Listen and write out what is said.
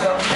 그렇죠?